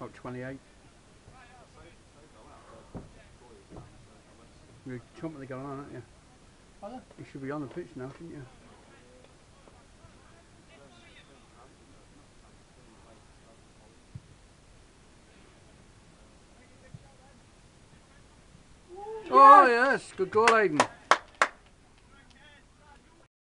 About 28. You're chomping the gun on, aren't you? You should be on the pitch now, shouldn't you? Oh yes, good goal Aiden.